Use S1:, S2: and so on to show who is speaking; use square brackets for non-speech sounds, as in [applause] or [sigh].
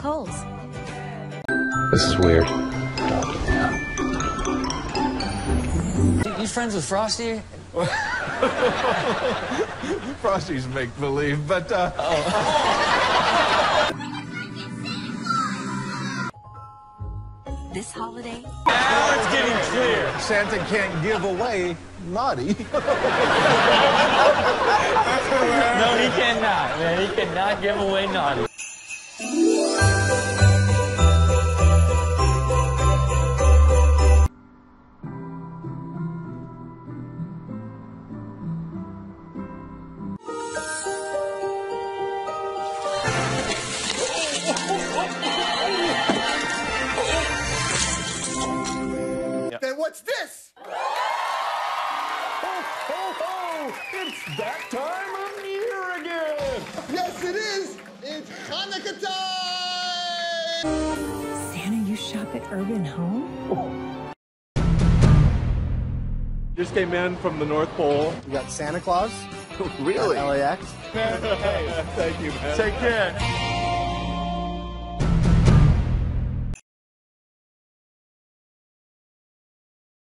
S1: Kohl's.
S2: This is weird.
S3: You friends with Frosty? [laughs]
S4: Frosty's make believe, but uh, [laughs]
S1: This holiday,
S3: Now it's getting clear.
S4: Santa can't give away naughty. [laughs]
S3: No, he cannot, man. He cannot give away naughty.
S5: Then what's this?
S4: Ho, ho, ho! It's that time of year again!
S5: Yes, it is. It's Hanukkah time.
S1: Santa, you shop at Urban Home?
S4: Just came in from the North Pole.
S5: We got Santa Claus. [laughs]
S4: Really?
S5: LAX. [laughs]
S4: Thank you, man. Take care.